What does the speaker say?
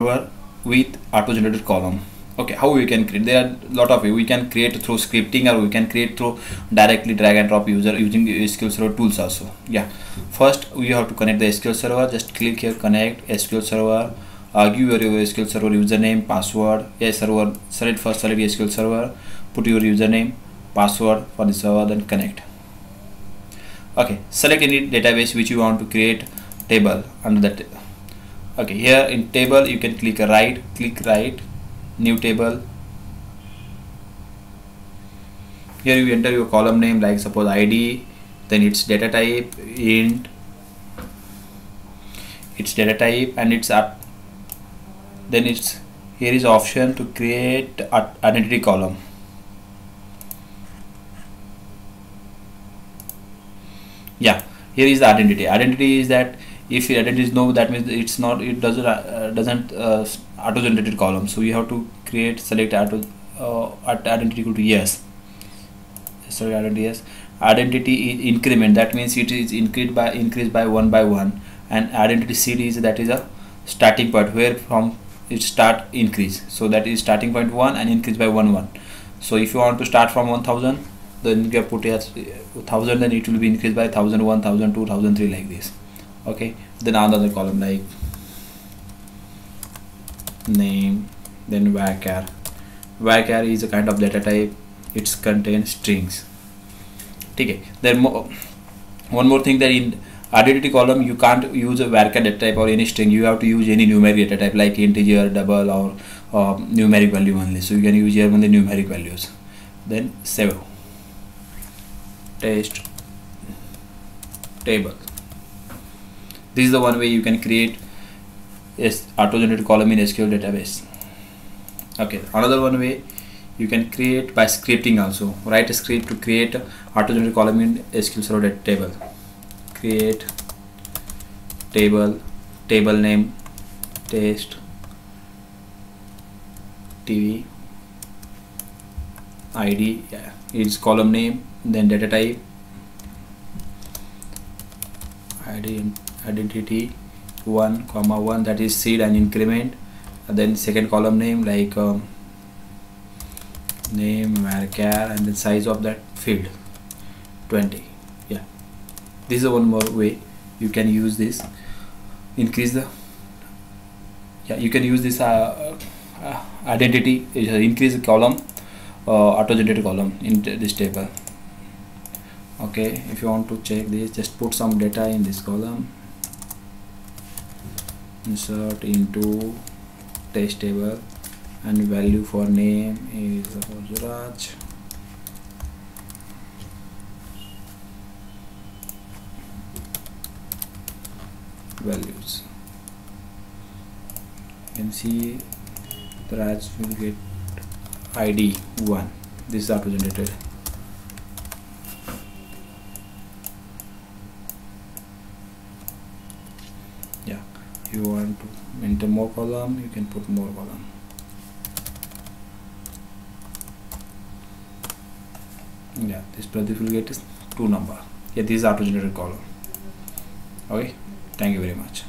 with auto generated column. Okay how we can create there are a lot of way we can create through scripting or we can create through directly drag and drop user using sql server tools also. Yeah. First we have to connect the sql server. Just click here connect sql server. Uh, give your sql server username password. Yes server select first select sql server. Put your username password for the server then connect. Okay select any database which you want to create table under that okay here in table you can click right click right new table. Here you enter your column name like suppose id then its data type int. Its data type and it's up. Then it's here is option to create identity column. Yeah here is the identity. Identity is that if the identity is no that means it's not it doesn't uh, doesn't uh, auto generated column. So you have to create select auto uh, identity equal to yes. Sorry identity yes. Identity increment that means it is increased by increased by one by one. And identity seed is that is a starting point where from it start increase. So that is starting point one and increase by one one. So if you want to start from 1000 then you have put as 1000 then it will be increased by 1000 1000 2003 like this okay then another column like name then varchar varchar is a kind of data type. It contains strings. Okay then mo one more thing that in identity column you can't use a varchar data type or any string. You have to use any numeric data type like integer double or uh, numeric value only. So you can use here only numeric values. Then save test table this is the one way you can create a auto generated column in SQL database. Okay another one way you can create by scripting also. Write a script to create auto generated column in SQL Server table. Create table table name test TV ID yeah its column name then data type ID identity 1 comma 1 that is seed and increment. And then second column name like um, name varchar and the size of that field. 20 yeah. This is one more way you can use this. Increase the yeah you can use this uh, uh, identity increase the column uh, auto generated column in this table. Okay if you want to check this just put some data in this column insert into test table and value for name is Raj. Values. You can see the Raj will get ID 1 this is auto generated you want to enter more column you can put more column. Yeah this Pradeep will get is two number. Yeah this is auto generated column. Okay? Thank you very much